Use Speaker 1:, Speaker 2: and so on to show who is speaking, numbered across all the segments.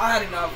Speaker 1: I had enough.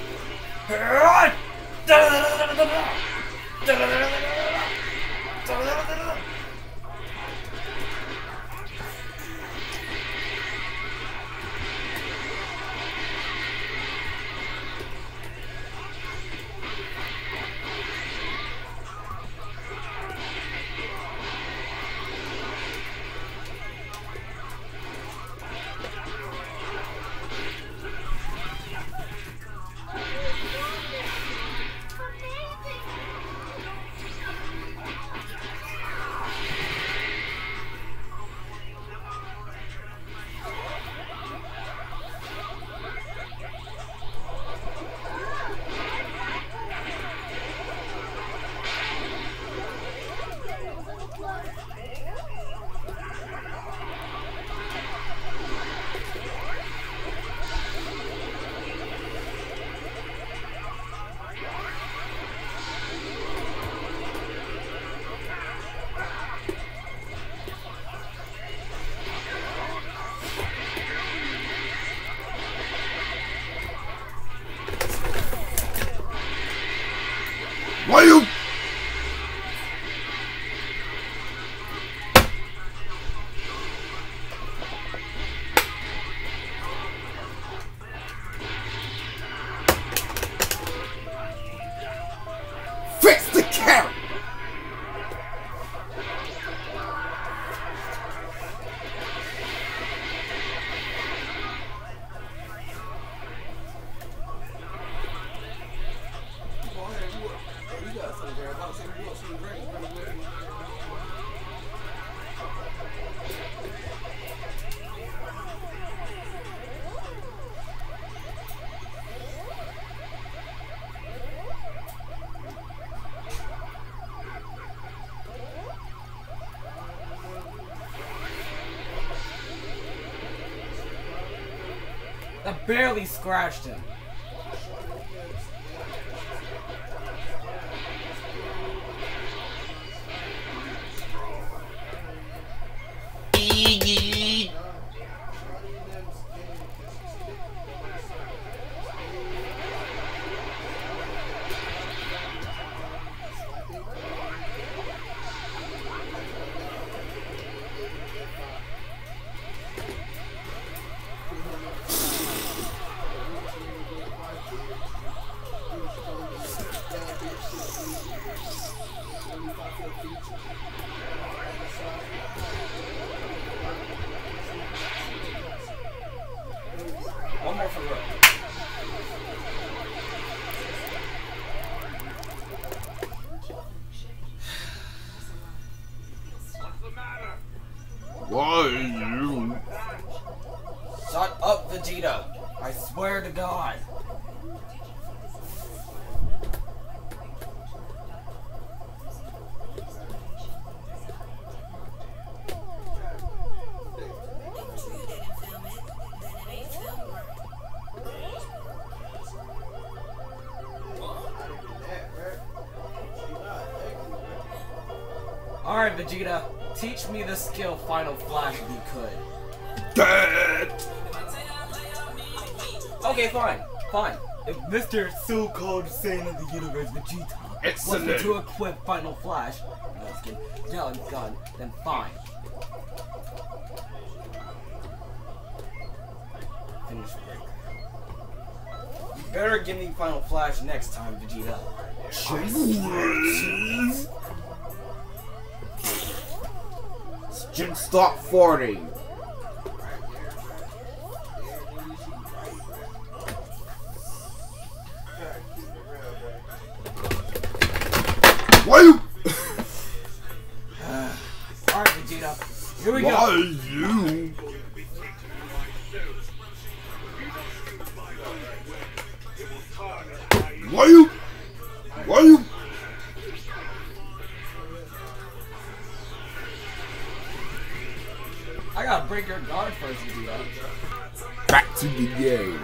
Speaker 1: I barely scratched him. Vegeta. Teach me the skill Final Flash if you could.
Speaker 2: Dad!
Speaker 1: Okay, fine. Fine. If Mr. So-called Saiyan of the Universe Vegeta wants me to equip Final Flash, no, just kidding, Talon Gun, then fine. Finish break. You better give me Final Flash next time, Vegeta.
Speaker 2: Jim, stop farting. Why you?
Speaker 1: Alright, Vegeta. Here we
Speaker 2: Why
Speaker 1: go.
Speaker 2: you?
Speaker 1: Break your guard first, Vegeta.
Speaker 2: Back to the game.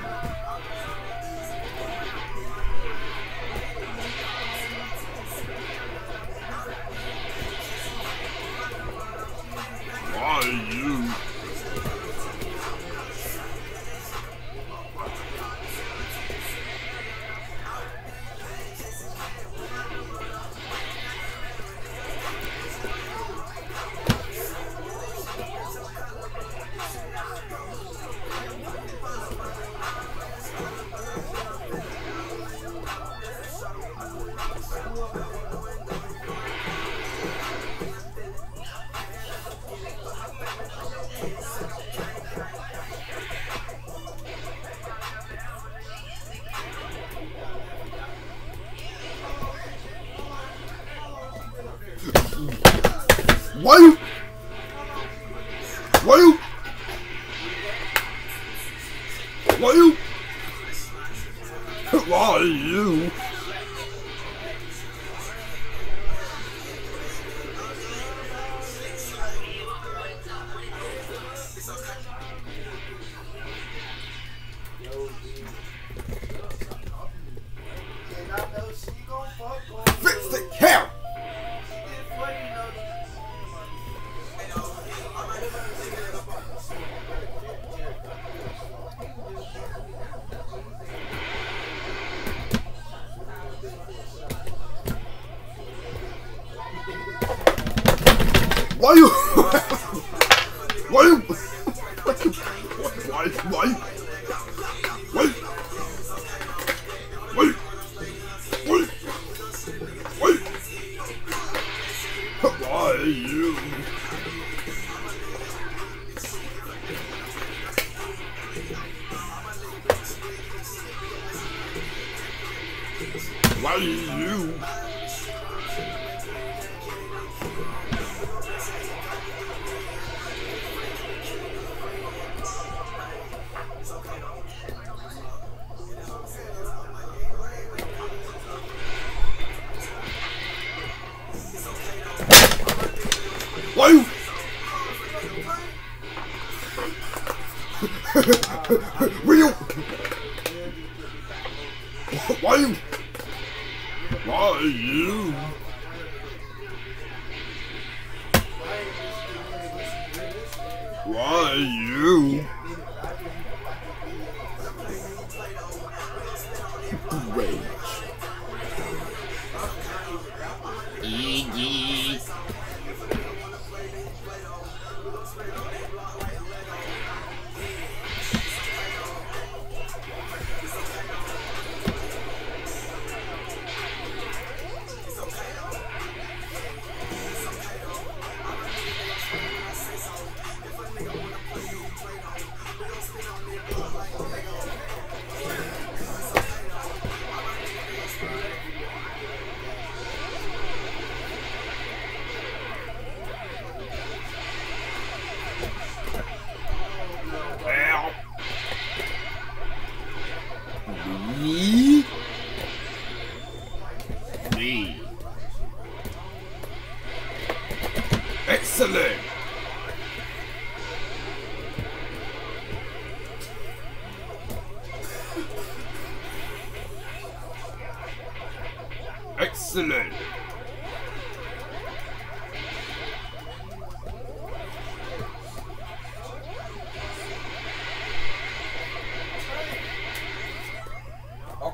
Speaker 2: you.
Speaker 1: Why you? Why you?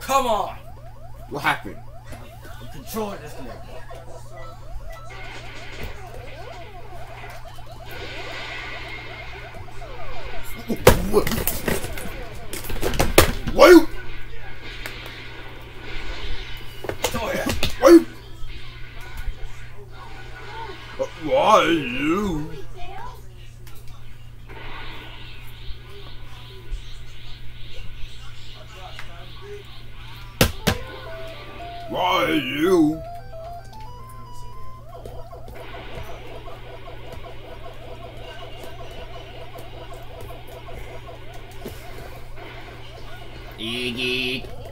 Speaker 3: Come on!
Speaker 1: What happened?
Speaker 3: I'm controlling this nigga.
Speaker 1: What? Why you? Why you? Why you? Iggy.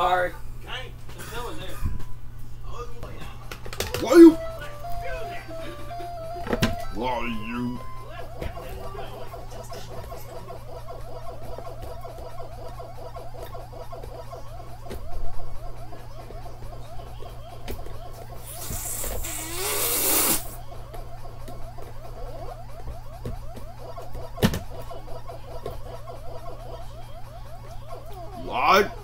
Speaker 4: Jabari.
Speaker 2: Why you? Why you? What?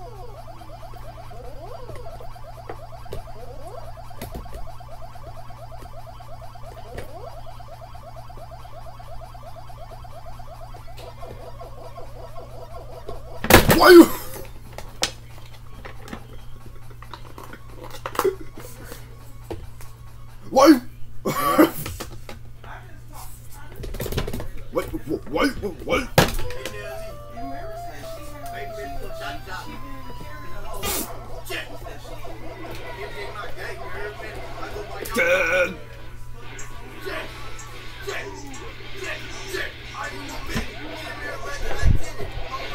Speaker 2: Sick, sick, sick. I'm a bitch. You
Speaker 1: want to
Speaker 2: be
Speaker 1: a regular kid?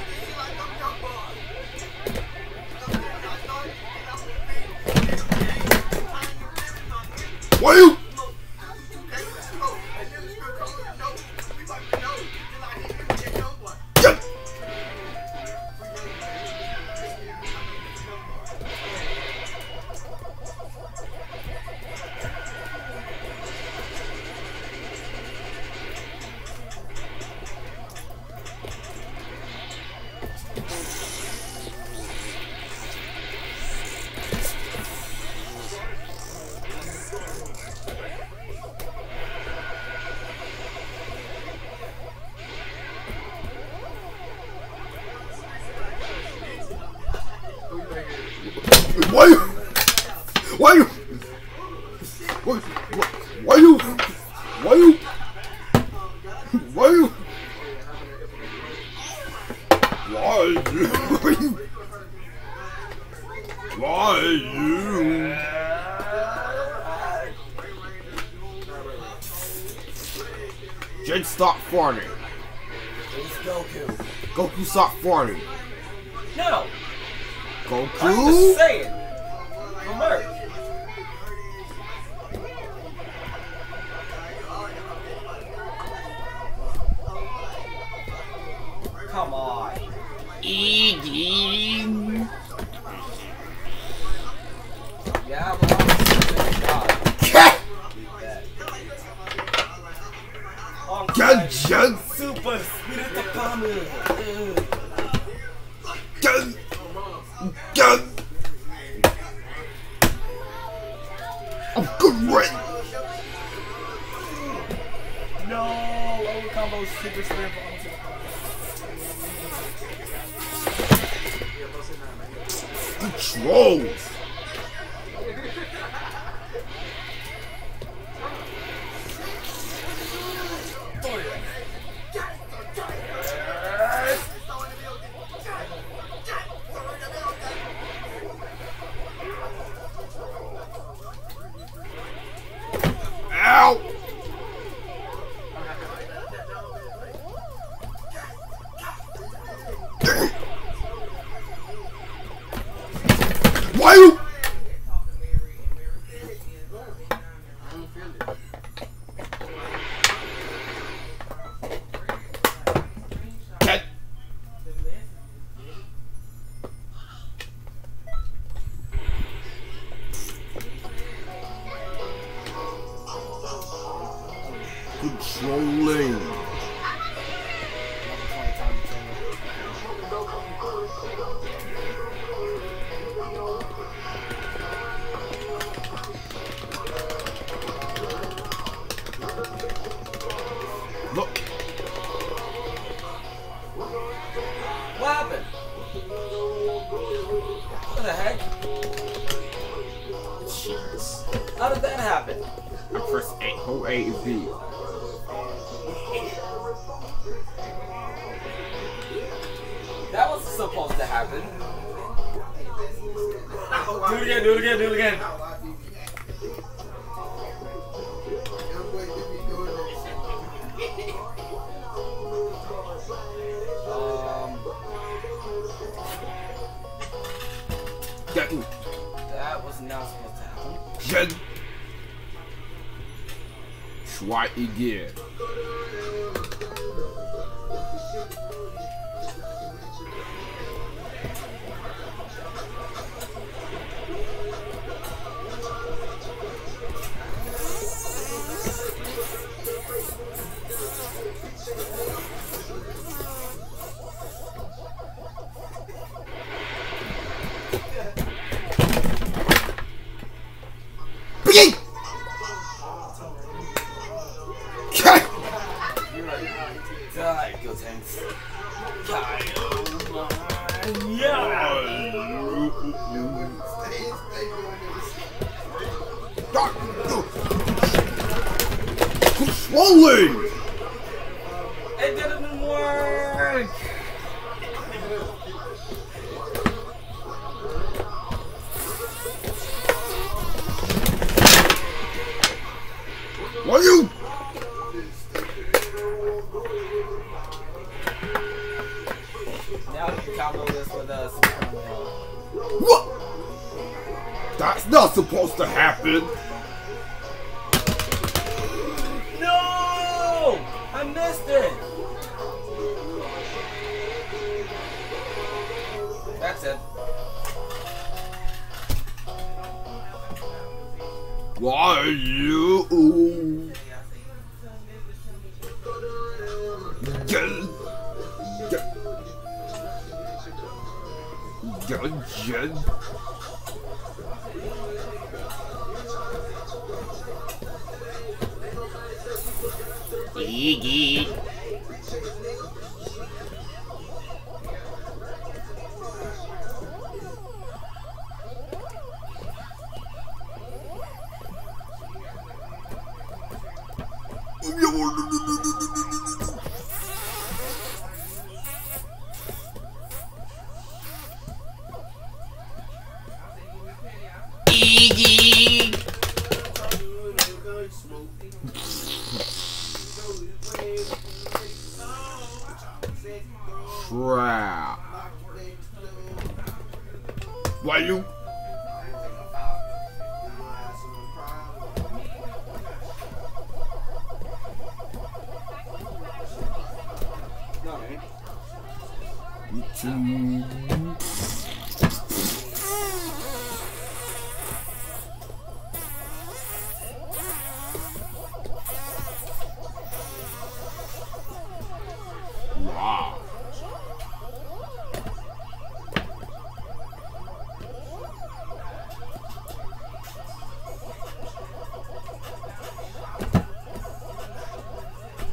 Speaker 1: Come on.
Speaker 2: E controlling.
Speaker 1: Do it again, do it again, do it again. Um,
Speaker 2: that
Speaker 1: was not supposed to happen.
Speaker 2: Schweigen. Begin! Okay. That's not supposed to happen.
Speaker 1: No! I missed it! That's it.
Speaker 2: Why you? Get, get, get, get. Iggy.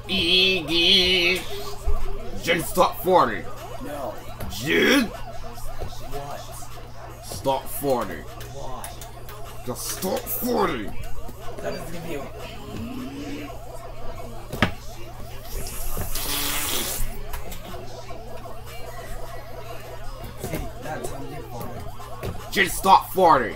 Speaker 2: Iggy. Jin, stop 40.
Speaker 1: No.
Speaker 2: Jin,
Speaker 1: What?
Speaker 2: stop 40.
Speaker 1: Why?
Speaker 2: Just stop 40.
Speaker 1: That is gonna be a... See, that's how you want it.
Speaker 2: Stop 40.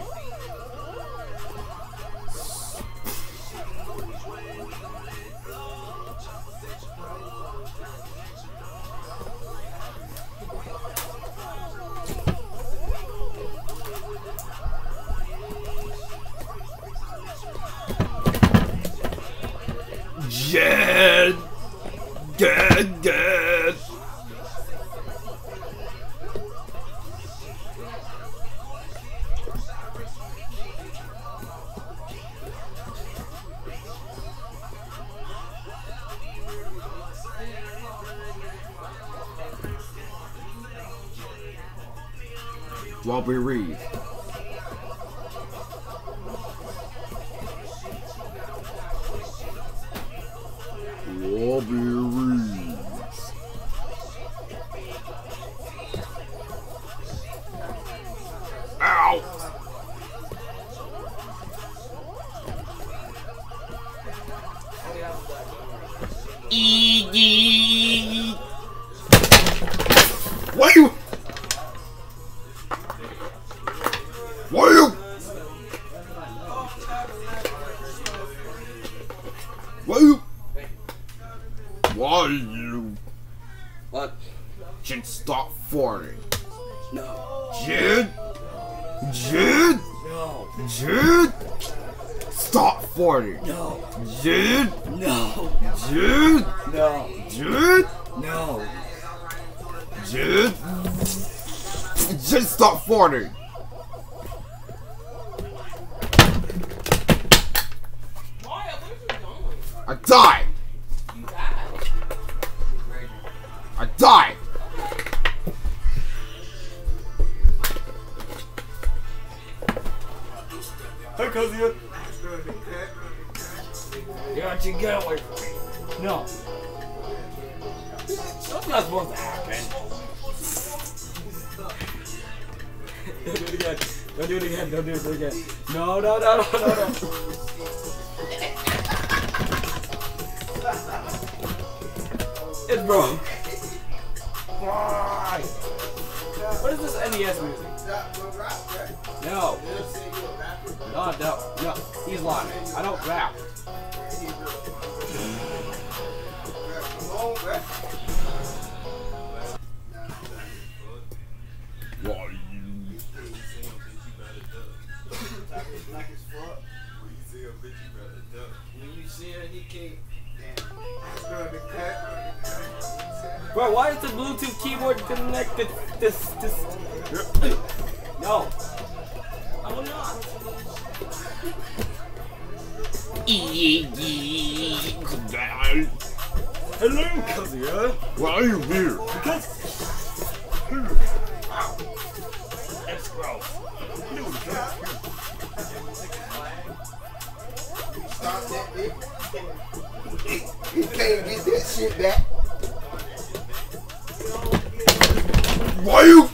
Speaker 2: While we read. Why you?
Speaker 1: What?
Speaker 2: Should stop farting.
Speaker 1: No.
Speaker 2: Jude? Jude?
Speaker 1: No.
Speaker 2: Jude? Stop farting.
Speaker 1: No.
Speaker 2: Dude.
Speaker 1: No.
Speaker 2: Dude.
Speaker 1: No.
Speaker 2: Dude.
Speaker 1: No.
Speaker 2: Dude. Just stop farting.
Speaker 3: Why? Where's you going?
Speaker 2: I died. I died.
Speaker 1: Hey, Kazuya. Don't you get away from me. No. That's not supposed to happen. Don't do it again. Don't do it again. Don't do it again. No, no, no, no, no, no. it's broke. Why? What is this NES music? No. No, no, no. He's lying. I don't rap.
Speaker 2: Why you?
Speaker 1: When you see her, he can't. Bro, why is the Bluetooth keyboard connected? This, this. No. I will not. Hello, Kazuya.
Speaker 2: Why are you here?
Speaker 1: Because. It's gross.
Speaker 4: Stop that, bitch. You can't get that shit back.
Speaker 2: Why you?